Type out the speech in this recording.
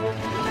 Música